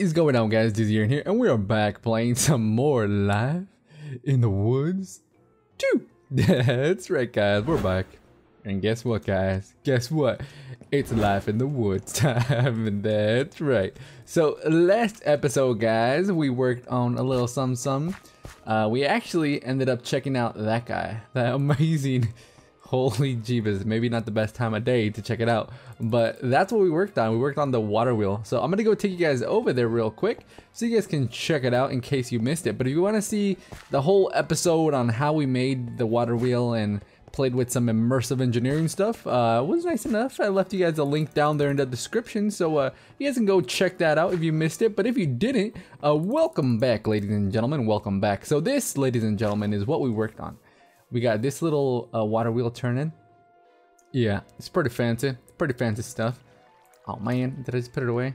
is going on guys, Dizzy here, and we are back playing some more Life in the Woods 2. That's right guys, we're back. And guess what guys, guess what? It's Life in the Woods time, that's right. So last episode guys, we worked on a little some some. Uh, we actually ended up checking out that guy, that amazing Holy jeebus, maybe not the best time of day to check it out, but that's what we worked on. We worked on the water wheel. So I'm gonna go take you guys over there real quick so you guys can check it out in case you missed it. But if you wanna see the whole episode on how we made the water wheel and played with some immersive engineering stuff, uh, was nice enough. I left you guys a link down there in the description, so uh, you guys can go check that out if you missed it. But if you didn't, uh, welcome back, ladies and gentlemen, welcome back. So this, ladies and gentlemen, is what we worked on. We got this little uh, water wheel turning. Yeah, it's pretty fancy. Pretty fancy stuff. Oh man, did I just put it away?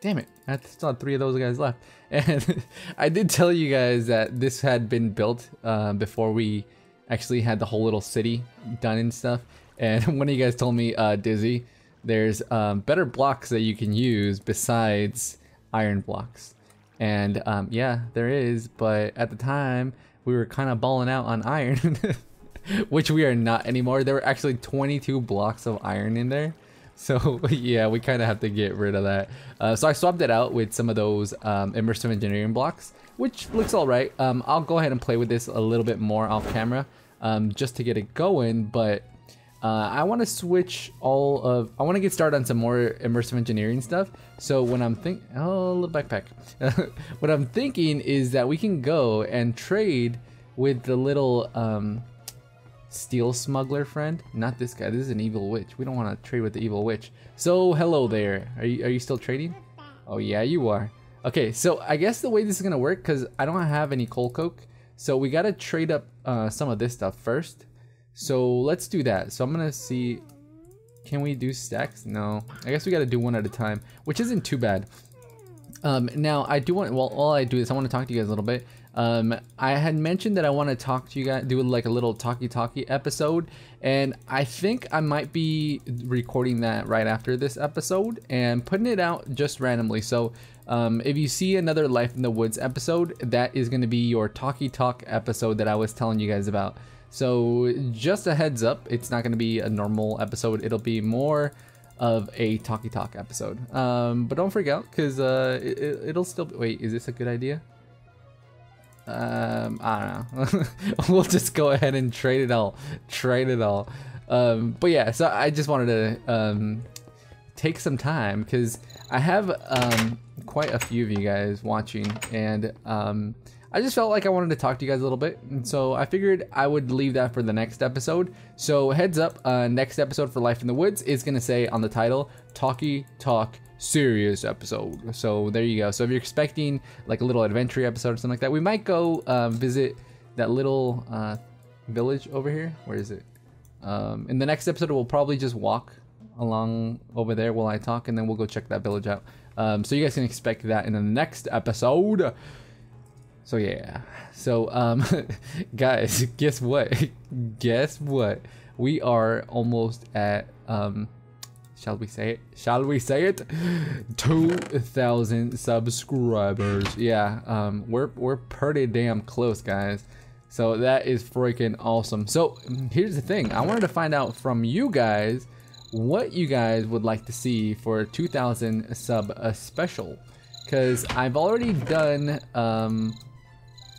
Damn it, I still had three of those guys left. And I did tell you guys that this had been built uh, before we actually had the whole little city done and stuff. And one of you guys told me, uh, Dizzy, there's um, better blocks that you can use besides iron blocks. And um, yeah, there is, but at the time, we were kind of balling out on iron, which we are not anymore. There were actually 22 blocks of iron in there. So yeah, we kind of have to get rid of that. Uh, so I swapped it out with some of those um, immersive engineering blocks, which looks all right. Um, I'll go ahead and play with this a little bit more off camera um, just to get it going. But uh, I want to switch all of, I want to get started on some more immersive engineering stuff. So when I'm think, oh, little backpack. what I'm thinking is that we can go and trade with the little um, steel smuggler friend. Not this guy. This is an evil witch. We don't want to trade with the evil witch. So hello there. Are you are you still trading? Oh yeah, you are. Okay, so I guess the way this is gonna work, cause I don't have any coal coke, so we gotta trade up uh, some of this stuff first. So let's do that. So I'm gonna see. Can we do stacks? No. I guess we gotta do one at a time, which isn't too bad. Um, now I do want, well, while I do this, I want to talk to you guys a little bit. Um, I had mentioned that I want to talk to you guys, do like a little talkie talkie episode, and I think I might be recording that right after this episode and putting it out just randomly. So um, if you see another Life in the Woods episode, that is going to be your talkie talk episode that I was telling you guys about. So just a heads up, it's not going to be a normal episode. It'll be more of a talkie talk episode. Um, but don't freak out because uh, it, will still be, wait, is this a good idea? Um, I don't know. we'll just go ahead and trade it all. Trade it all. Um, but yeah, so I just wanted to um, take some time because I have um, quite a few of you guys watching and um, I just felt like I wanted to talk to you guys a little bit, and so I figured I would leave that for the next episode. So heads up, uh, next episode for Life in the Woods is gonna say on the title, Talkie Talk serious episode. So there you go. So if you're expecting like a little adventure episode or something like that, we might go uh, visit that little uh, village over here. Where is it? Um, in the next episode, we'll probably just walk along over there while I talk, and then we'll go check that village out. Um, so you guys can expect that in the next episode. So yeah. So um, guys, guess what? guess what? We are almost at um, shall we say it? Shall we say it? 2,000 subscribers. Yeah, um, we're, we're pretty damn close, guys. So that is freaking awesome. So here's the thing. I wanted to find out from you guys what you guys would like to see for 2,000 sub a special. Because I've already done, um,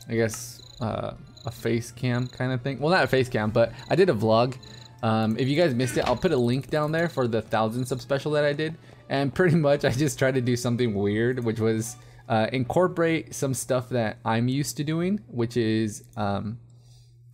I guess, uh, a face cam kind of thing. Well, not a face cam, but I did a vlog um, if you guys missed it, I'll put a link down there for the thousand sub special that I did. And pretty much I just tried to do something weird, which was uh, incorporate some stuff that I'm used to doing, which is um,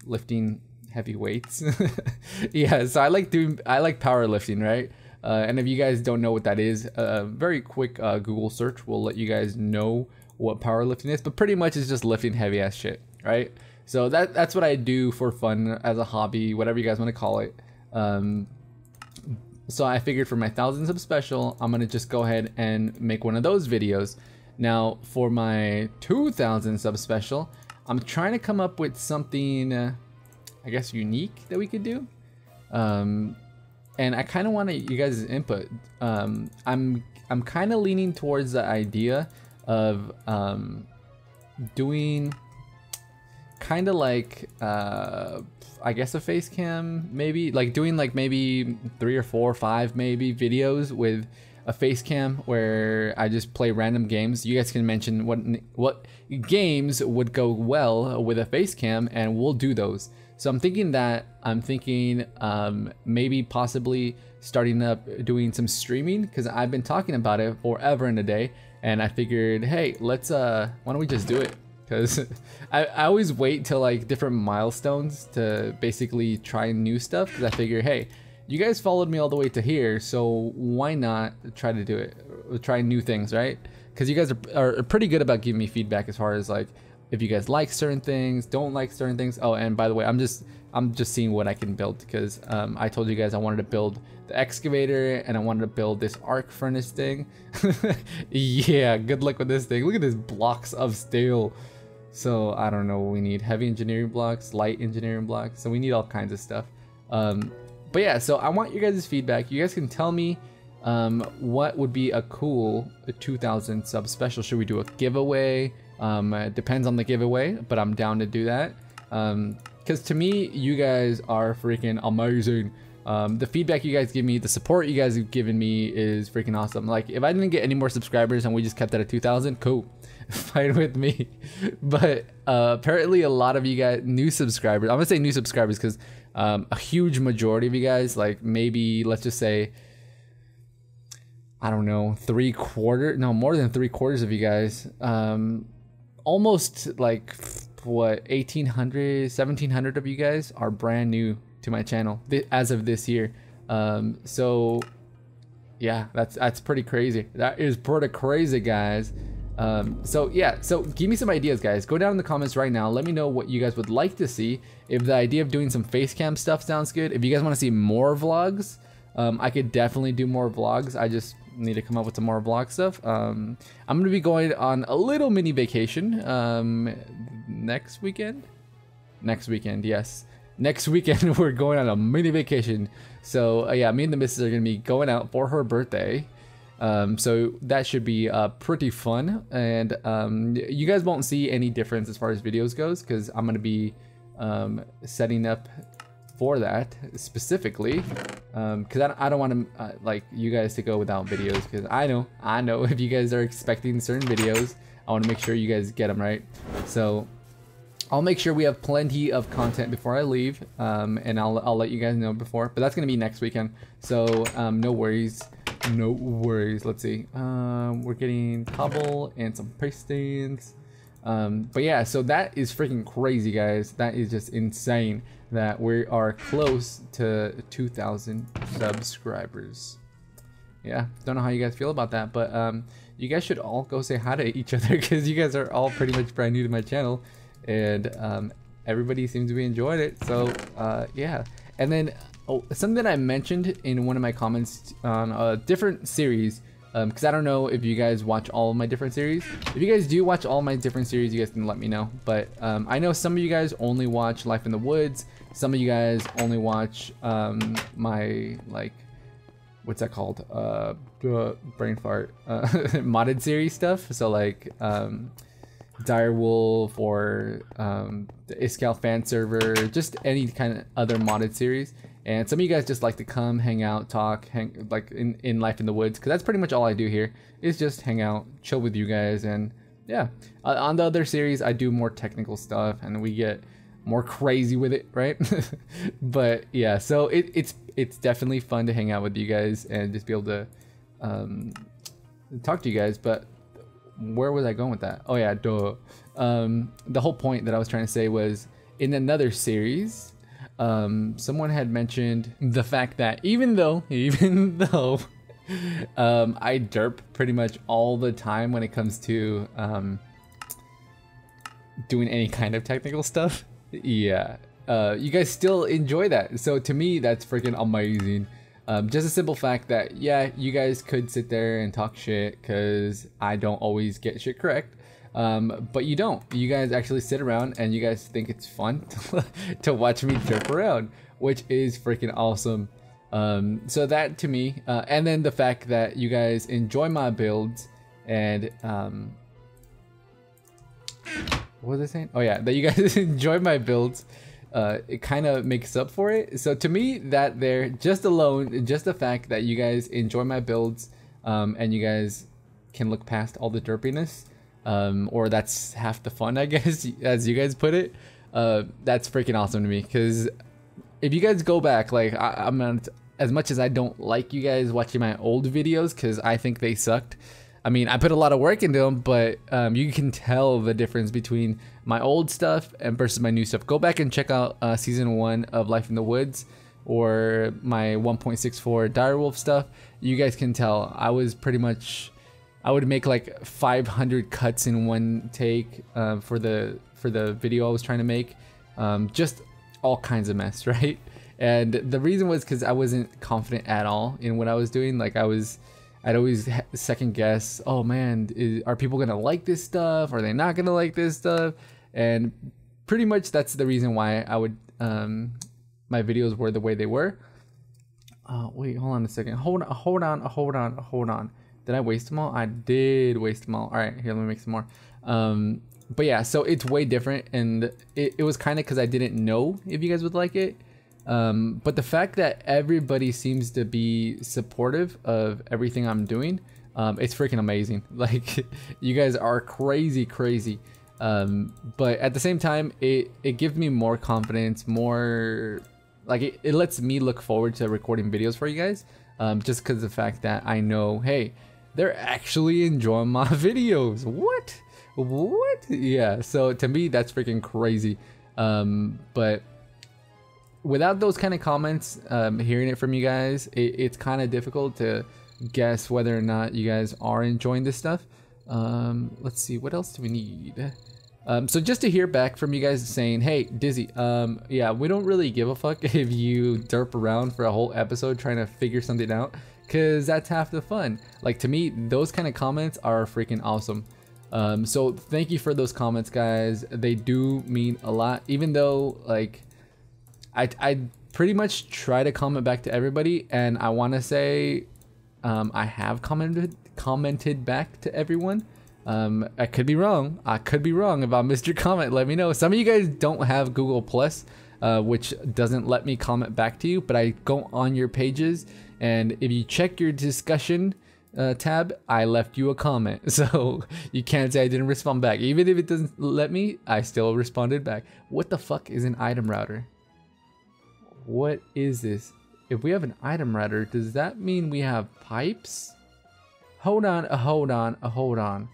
lifting heavy weights. yeah, so I like doing, I like powerlifting, right? Uh, and if you guys don't know what that is, a very quick uh, Google search will let you guys know what powerlifting is. But pretty much it's just lifting heavy ass shit, right? So that that's what I do for fun as a hobby, whatever you guys want to call it. Um, so I figured for my thousand sub special, I'm gonna just go ahead and make one of those videos. Now for my 2,000 sub special, I'm trying to come up with something, uh, I guess, unique that we could do. Um, and I kind of want you guys' input. Um, I'm I'm kind of leaning towards the idea of um, doing kind of like uh, I guess a face cam maybe like doing like maybe three or four or five maybe videos with a face cam where I just play random games. You guys can mention what what games would go well with a face cam and we'll do those. So I'm thinking that I'm thinking um, maybe possibly starting up doing some streaming because I've been talking about it forever in a day and I figured hey let's uh why don't we just do it? Because I, I always wait till like different milestones to basically try new stuff because I figure hey you guys followed me all the way to here so why not try to do it? Try new things right? Because you guys are, are pretty good about giving me feedback as far as like if you guys like certain things don't like certain things oh and by the way I'm just I'm just seeing what I can build because um, I told you guys I wanted to build the excavator and I wanted to build this arc furnace thing yeah good luck with this thing look at this blocks of steel so I don't know we need heavy engineering blocks, light engineering blocks. So we need all kinds of stuff. Um, but yeah, so I want your guys' feedback. You guys can tell me um, what would be a cool 2000 sub special. Should we do a giveaway? Um, it depends on the giveaway, but I'm down to do that. Because um, to me, you guys are freaking amazing. Um, the feedback you guys give me, the support you guys have given me is freaking awesome. Like, if I didn't get any more subscribers and we just kept that at 2,000, cool. Fine with me. But uh, apparently, a lot of you guys, new subscribers, I'm gonna say new subscribers because um, a huge majority of you guys, like maybe, let's just say, I don't know, three quarter, no, more than three quarters of you guys, um, almost like what, 1800, 1700 of you guys are brand new to my channel as of this year. Um, so yeah, that's that's pretty crazy. That is pretty crazy, guys. Um, so yeah, so give me some ideas, guys. Go down in the comments right now. Let me know what you guys would like to see. If the idea of doing some face cam stuff sounds good. If you guys want to see more vlogs, um, I could definitely do more vlogs. I just need to come up with some more vlog stuff. Um, I'm gonna be going on a little mini vacation um, next weekend. Next weekend, yes next weekend we're going on a mini vacation. So uh, yeah, me and the missus are gonna be going out for her birthday. Um, so that should be uh, pretty fun, and um, you guys won't see any difference as far as videos goes because I'm gonna be um, setting up for that specifically because um, I, I, don't want to uh, like you guys to go without videos because I know I know if you guys are expecting certain videos I want to make sure you guys get them right? So I'll make sure we have plenty of content before I leave, um, and I'll, I'll let you guys know before, but that's to be next weekend, so um, no worries, no worries. Let's see, um, we're getting cobble and some pistons, um, but yeah, so that is freaking crazy, guys. That is just insane that we are close to 2,000 subscribers. Yeah, don't know how you guys feel about that, but um, you guys should all go say hi to each other because you guys are all pretty much brand new to my channel and um, everybody seems to be enjoying it. So uh, yeah, and then oh, something I mentioned in one of my comments on a different series. Because um, I don't know if you guys watch all of my different series. If you guys do watch all my different series, you guys can let me know. But um, I know some of you guys only watch Life in the Woods. Some of you guys only watch um, my like what's that called? Uh, brain fart. Uh, modded series stuff. So like um, Direwolf or um, the Iskall fan server, just any kind of other modded series. And some of you guys just like to come, hang out, talk, hang like in, in Life in the Woods, because that's pretty much all I do here is just hang out, chill with you guys, and yeah. Uh, on the other series, I do more technical stuff, and we get more crazy with it, right? but yeah, so it, it's it's definitely fun to hang out with you guys and just be able to um, talk to you guys. But where was I going with that? Oh yeah, duh. Um, the whole point that I was trying to say was in another series, um, someone had mentioned the fact that even though, even though um, I derp pretty much all the time when it comes to um, doing any kind of technical stuff, yeah, uh, you guys still enjoy that. So to me, that's freaking amazing. Um, just a simple fact that, yeah, you guys could sit there and talk shit because I don't always get shit correct. Um, but you don't. You guys actually sit around and you guys think it's fun to, watch me jerk around, which is freaking awesome. Um, so that to me, uh, and then the fact that you guys enjoy my builds and um, what was I saying? Oh yeah, that you guys enjoy my builds. Uh, it kind of makes up for it. So to me, that there, just alone, just the fact that you guys enjoy my builds, um, and you guys can look past all the derpiness, um, or that's half the fun, I guess, as you guys put it. Uh, that's freaking awesome to me. Because if you guys go back, like I, I'm not, as much as I don't like you guys watching my old videos, because I think they sucked. I mean, I put a lot of work into them, but um, you can tell the difference between my old stuff and versus my new stuff. Go back and check out uh, season one of Life in the Woods or my 1.64 Direwolf stuff. You guys can tell I was pretty much, I would make like 500 cuts in one take uh, for the for the video I was trying to make. Um, just all kinds of mess, right? And the reason was because I wasn't confident at all in what I was doing. Like I was I'd always second guess, oh man, is, are people gonna like this stuff? Are they not gonna like this stuff? And pretty much that's the reason why I would, um, my videos were the way they were. Uh, wait, hold on a second. Hold on, hold on, hold on, hold on. Did I waste them all? I did waste them all. All right, here, let me make some more. Um, but yeah, so it's way different, and it, it was kind of because I didn't know if you guys would like it. Um, but the fact that everybody seems to be supportive of everything I'm doing, um, it's freaking amazing. Like, you guys are crazy, crazy. Um, but at the same time, it, it gives me more confidence, more, like, it, it lets me look forward to recording videos for you guys. Um, just because the fact that I know, hey, they're actually enjoying my videos. What? What? Yeah, so to me, that's freaking crazy. Um, but without those kind of comments, um, hearing it from you guys, it, it's kind of difficult to guess whether or not you guys are enjoying this stuff. Um, let's see, what else do we need? Um, so just to hear back from you guys saying, hey, Dizzy, um, yeah, we don't really give a fuck if you derp around for a whole episode trying to figure something out, because that's half the fun. Like, to me, those kind of comments are freaking awesome. Um, so thank you for those comments, guys. They do mean a lot, even though, like, I, I pretty much try to comment back to everybody, and I want to say um, I have commented commented back to everyone. Um, I could be wrong. I could be wrong. Missed your comment, let me know. Some of you guys don't have Google Plus, uh, which doesn't let me comment back to you, but I go on your pages, and if you check your discussion uh, tab, I left you a comment. So you can't say I didn't respond back. Even if it doesn't let me, I still responded back. What the fuck is an item router? What is this? If we have an item router, does that mean we have pipes? Hold on, a hold on, a hold on.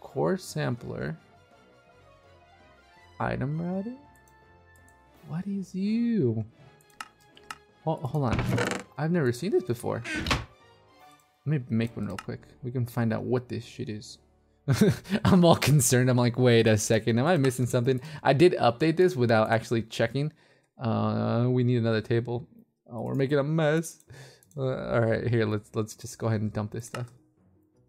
Core sampler. Item router? What is you? Hold, hold on. I've never seen this before. Let me make one real quick. We can find out what this shit is. I'm all concerned. I'm like, wait a second. Am I missing something? I did update this without actually checking. Uh, we need another table. Oh, we're making a mess. Uh, all right, here, let's let's just go ahead and dump this stuff.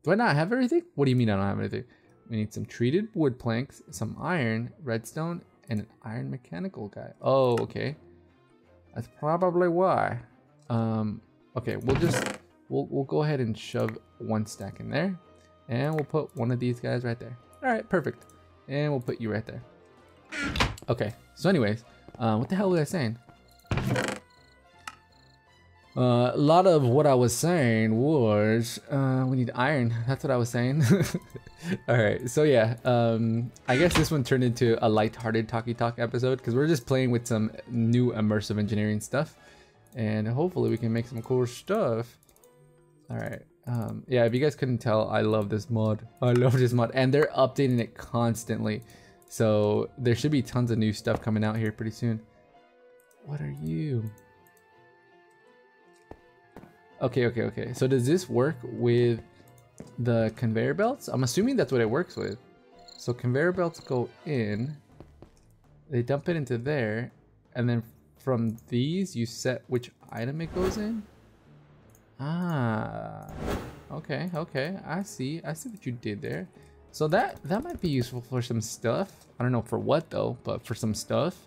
Do I not have everything? What do you mean I don't have anything? We need some treated wood planks, some iron, redstone, and an iron mechanical guy. Oh, okay. That's probably why. Um, okay, we'll just, we'll, we'll go ahead and shove one stack in there. And we'll put one of these guys right there. All right, perfect. And we'll put you right there. Okay, so anyways, uh, what the hell was I saying? Uh, a lot of what I was saying was uh, we need iron. That's what I was saying. All right, so yeah, um, I guess this one turned into a light-hearted talkie talk episode because we're just playing with some new immersive engineering stuff, and hopefully we can make some cool stuff. All right, um, yeah. If you guys couldn't tell, I love this mod. I love this mod, and they're updating it constantly. So there should be tons of new stuff coming out here pretty soon. What are you? Okay, okay, okay. So does this work with the conveyor belts? I'm assuming that's what it works with. So conveyor belts go in, they dump it into there, and then from these you set which item it goes in? Ah, okay, okay. I see. I see what you did there. So that that might be useful for some stuff. I don't know for what though, but for some stuff.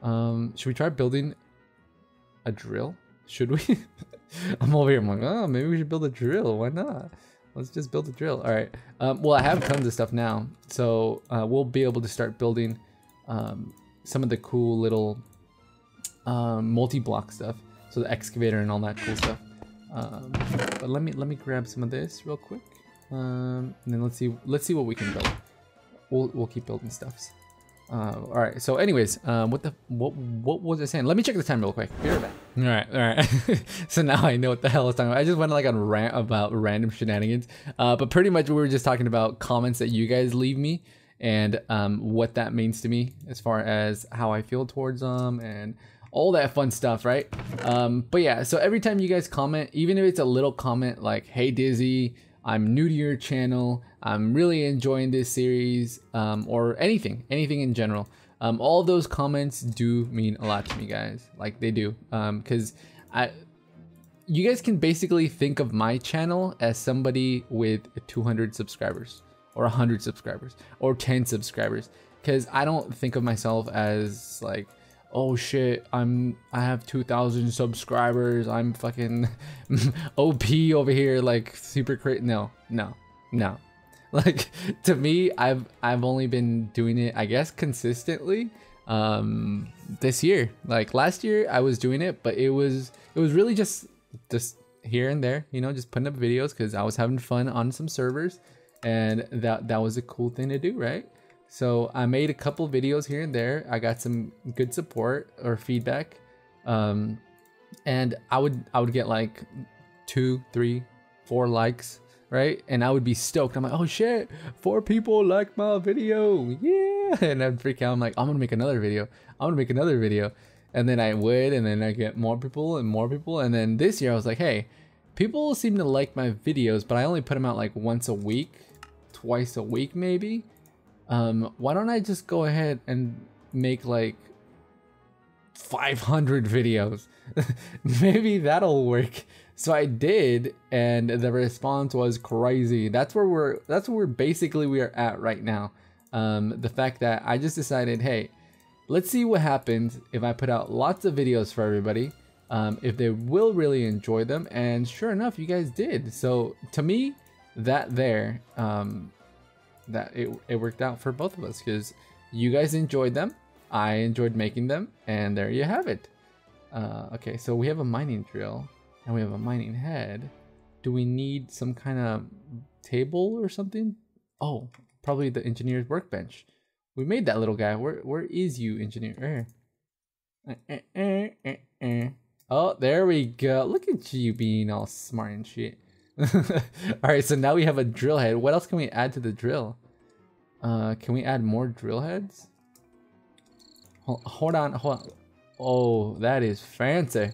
Um, should we try building a drill? Should we? I'm over here. I'm like, oh, maybe we should build a drill. Why not? let's just build a drill. All right. Um, well, I have tons of stuff now, so uh, we'll be able to start building um, some of the cool little um, multi-block stuff. So the excavator and all that cool stuff. Um, but let me let me grab some of this real quick, um, and then let's see let's see what we can build. We'll we'll keep building stuffs. Uh, all right. So, anyways, um, what the what what was I saying? Let me check the time real quick. Be right back. All right, all right. so now I know what the hell I was talking about. I just went like on rant about random shenanigans. Uh, but pretty much we were just talking about comments that you guys leave me and um, what that means to me as far as how I feel towards them and all that fun stuff, right? Um, but yeah, so every time you guys comment, even if it's a little comment like, "Hey Dizzy, I'm new to your channel. I'm really enjoying this series, um, or anything, anything in general. Um, all those comments do mean a lot to me, guys. Like they do, because um, I, you guys can basically think of my channel as somebody with 200 subscribers, or 100 subscribers, or 10 subscribers. Because I don't think of myself as like oh shit, I'm I have 2,000 subscribers. I'm fucking OP over here, like super crazy. No, no, no. Like to me, I've I've only been doing it, I guess, consistently um this year. Like last year, I was doing it, but it was it was really just just here and there, you know, just putting up videos because I was having fun on some servers, and that that was a cool thing to do, right? So I made a couple videos here and there. I got some good support or feedback. Um, and I would I would get like two, three, four likes, right? And I would be stoked. I'm like, oh shit, four people like my video. Yeah. And I'd freak out. I'm like, I'm gonna make another video. I'm gonna make another video. And then I would, and then I get more people and more people. And then this year I was like, hey, people seem to like my videos, but I only put them out like once a week, twice a week maybe um, why don't I just go ahead and make like 500 videos? Maybe that'll work. So I did, and the response was crazy. That's where we're. That's where basically we are at right now. Um, the fact that I just decided, hey, let's see what happens if I put out lots of videos for everybody. Um, if they will really enjoy them, and sure enough, you guys did. So to me, that there um, that it, it worked out for both of us because you guys enjoyed them, I enjoyed making them, and there you have it. Uh, okay, so we have a mining drill and we have a mining head. Do we need some kind of table or something? Oh, probably the engineer's workbench. We made that little guy. Where where is you, engineer? Eh, eh, eh, oh, there we go. Look at you being all smart and shit. all right, so now we have a drill head. What else can we add to the drill? Uh, can we add more drill heads? Hold, hold on, hold on. Oh, that is fancy.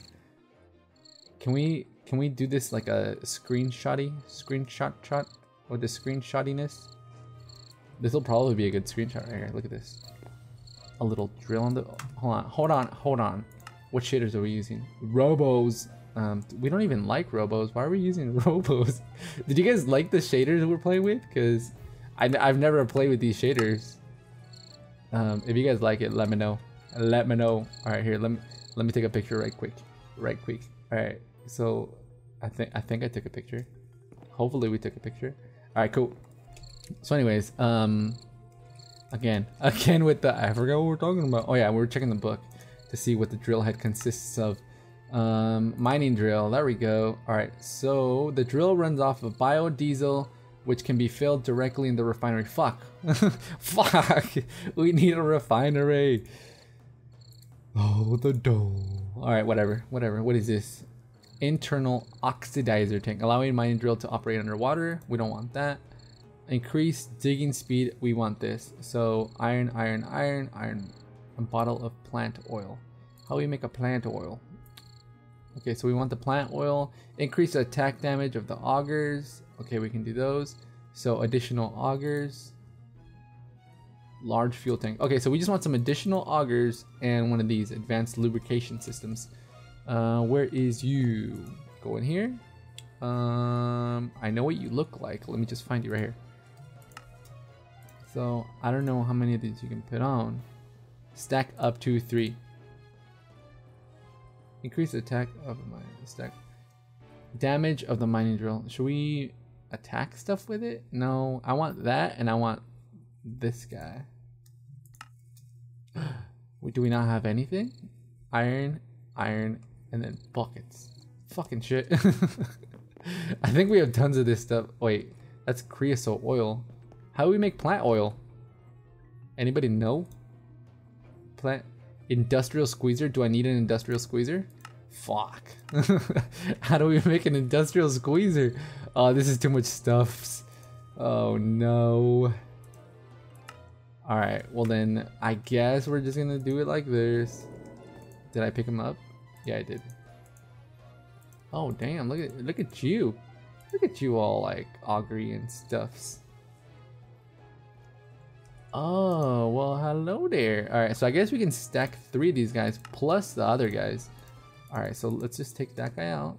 Can we can we do this like a screenshotty screenshot shot with the screenshottiness? This will probably be a good screenshot right here. Look at this. A little drill on the. Hold on, hold on, hold on. What shaders are we using? Robos. Um, we don't even like robos. Why are we using robos? Did you guys like the shaders we're playing with? Because I've never played with these shaders. Um, if you guys like it, let me know. Let me know. All right, here. Let me let me take a picture right quick. Right quick. All right. So I think I think I took a picture. Hopefully we took a picture. All right, cool. So anyways, um, again, again with the I forgot what we're talking about. Oh yeah, we are checking the book to see what the drill head consists of. Um, mining drill. There we go. All right. So the drill runs off of biodiesel which can be filled directly in the refinery. Fuck. Fuck. We need a refinery. Oh, the dough. Alright, whatever. Whatever. What is this? Internal oxidizer tank. Allowing mining drill to operate underwater. We don't want that. Increase digging speed. We want this. So iron, iron, iron, iron. A bottle of plant oil. How do we make a plant oil? Okay, so we want the plant oil. Increase attack damage of the augers. Okay, we can do those. So additional augers. Large fuel tank. Okay, so we just want some additional augers and one of these advanced lubrication systems. Uh, where is you? Go in here. Um, I know what you look like. Let me just find you right here. So I don't know how many of these you can put on. Stack up to three. Increase attack of my stack. Damage of the mining drill. Should we attack stuff with it? No, I want that and I want this guy. Do we not have anything? Iron, iron, and then buckets. Fucking shit. I think we have tons of this stuff. Wait, that's creosote oil. How do we make plant oil? Anybody know? Plant industrial squeezer? Do I need an industrial squeezer? Fuck. How do we make an industrial squeezer? Oh, this is too much stuffs. Oh no. Alright, well then, I guess we're just gonna do it like this. Did I pick him up? Yeah, I did. Oh damn, look at look at you. Look at you all like augury and stuffs. Oh, well hello there. Alright, so I guess we can stack three of these guys plus the other guys. Alright, so let's just take that guy out.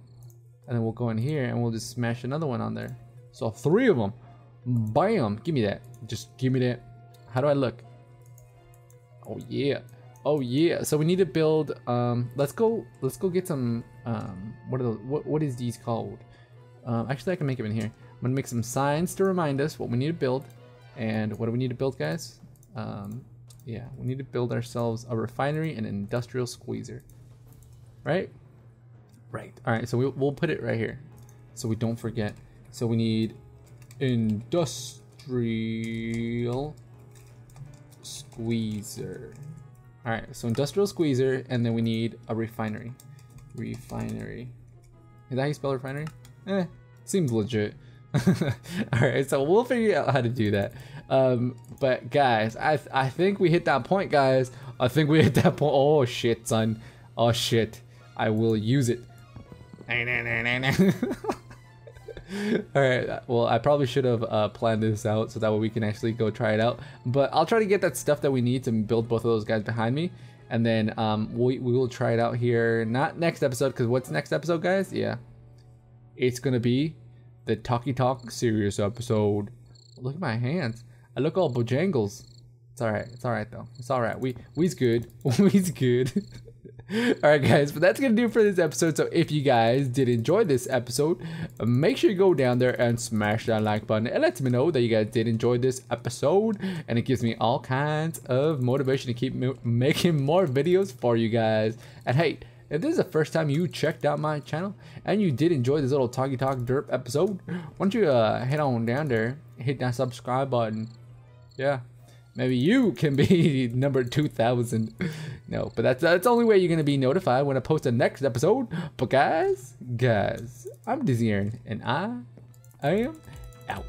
And then we'll go in here and we'll just smash another one on there. So three of them. Bam! Give me that. Just give me that. How do I look? Oh yeah. Oh yeah. So we need to build um let's go let's go get some um what are those what what is these called? Um actually I can make them in here. I'm gonna make some signs to remind us what we need to build. And what do we need to build guys? Um yeah, we need to build ourselves a refinery and an industrial squeezer. Right? Right. Alright, so we'll, we'll put it right here. So we don't forget. So we need industrial squeezer. All right, so industrial squeezer, and then we need a refinery. Refinery. Is that how you spell refinery? Eh, seems legit. All right, so we'll figure out how to do that. Um, but guys, I th I think we hit that point, guys. I think we hit that point. Oh shit, son. Oh shit. I will use it. All right. Well, I probably should have uh, planned this out so that way we can actually go try it out. But I'll try to get that stuff that we need to build both of those guys behind me, and then um, we we will try it out here. Not next episode, because what's next episode, guys? Yeah, it's gonna be the Talkie Talk serious episode. Look at my hands. I look all bojangles. It's all right. It's all right though. It's all right. We we's good. we's good. Alright guys, but that's gonna do for this episode. So if you guys did enjoy this episode, make sure you go down there and smash that like button. It lets me know that you guys did enjoy this episode and it gives me all kinds of motivation to keep making more videos for you guys. And hey, if this is the first time you checked out my channel and you did enjoy this little Talkie Talk Derp episode, why don't you uh, head on down there, hit that subscribe button. Yeah, maybe you can be number 2000 no but that's that's the only way you're gonna be notified when i post the next episode. But guys guys i'm dizzy aaron and i i am out